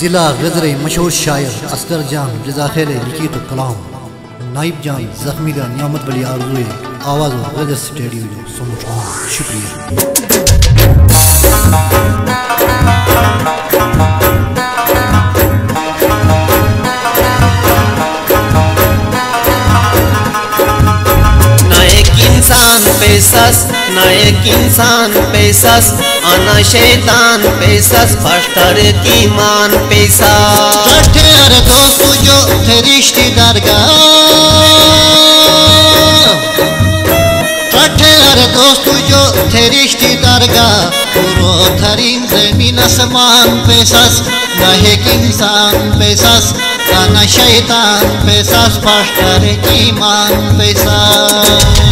ضلع غزر مشہور شاعر اسکر جان رضا خیل لکھی تو کلام، نائب جان زخمی کا نعمت بلی آرزوئے، آواز و غزر سٹیڈیو جو سمجھوان، شکریہ۔ پیسس نہ ایک انسان پیسس انا شیطان پیسس پشتر کی مان پیسس کٹھے ہر دوست جو تھے رشتے دار گا دوست جو تھے رشتے دار گا پورو تھرین زمین اسمان پیسس نہ ایک انسان پیسس نہ شیطان پیسس پاشتر کی مان پیسس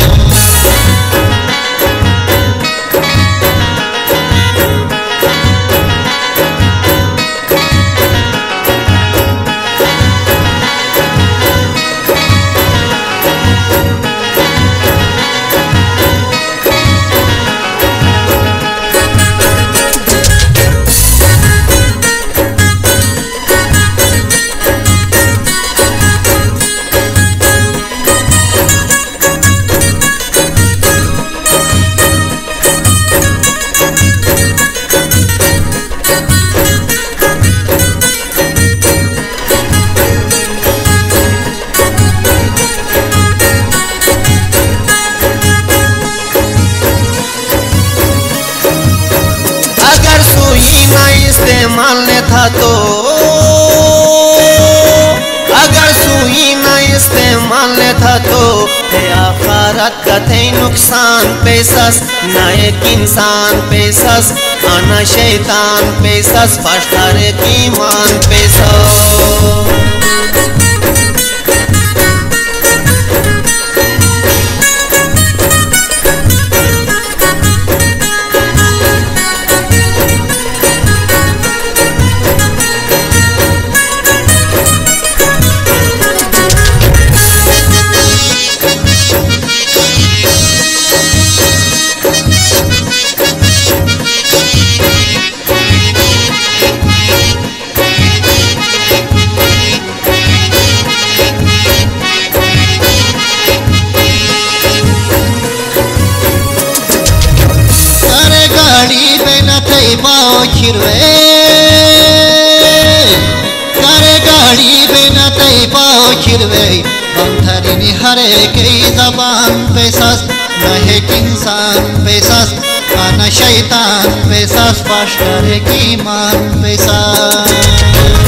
سوئی نہ استعمال نے تھا تو۔ اگر سوئی نہ استعمال نے تھا تو۔ ہے آخرت کا تھے نقصان پیسس، نہ ایک انسان پیسس آنا شیطان پیسس پشتر کی مان پیسس۔ میں نہ گاڑی بنا نہ تھے باؤ ہم ہرے کئی زبان پیسس نہ ایک انسان پیسس نہ شیطان پیسس پاشتر کی مان پیسس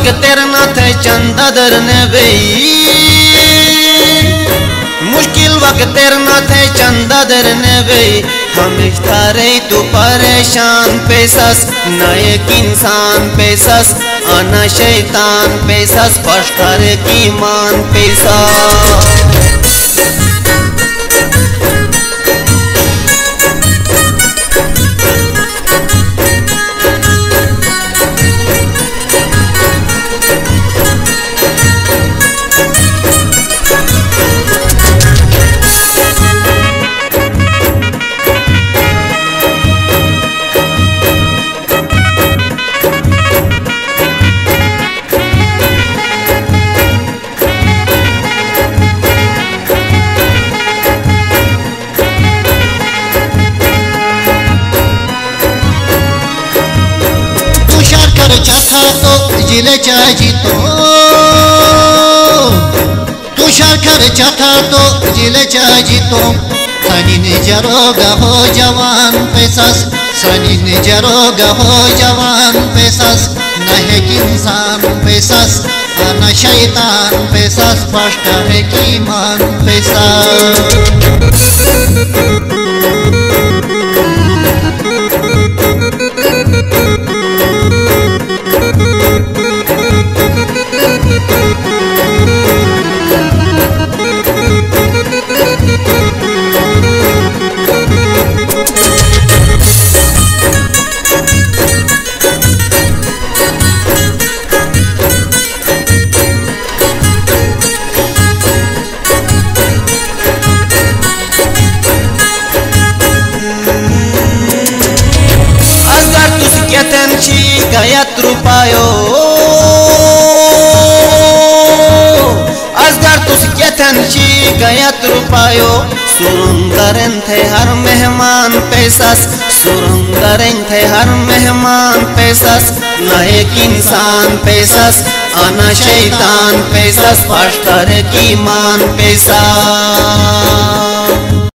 مشکل وقت تیرنا تھے چند درنے مشکل وقت تیرنا تھے چند درنے بئی ہمیشہ رہی تو پریشان پیسس، نہ ایک انسان پیسس آنا شیطان پیسس پشتر کی مان پیسس۔ جی شرکھ چوک جیل چا جی تو۔ سنی نجرو گ ہو جوان پیسس سنی نجرو گ ہو جان پیسس نہیشس نہ شیتان گیت روپایو از در تس چی گیت روپایو۔ سرندرن تھے ہر مہمان پیسس۔ سرندرن تھے ہر مہمان پیسس۔ نہ ایک انسان پیسس۔ آنا شیطان پیسس۔ پاشتر کی مان پیسس۔